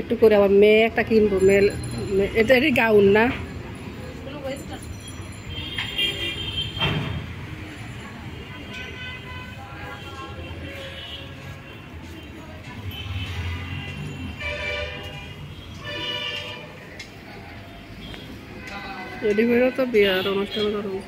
একটু করে আবার মেয়ে একটা কিনবো মেয়ে এটা এটি গাউন না রেডিমেডও তো বিয়ার অনুষ্ঠান করবো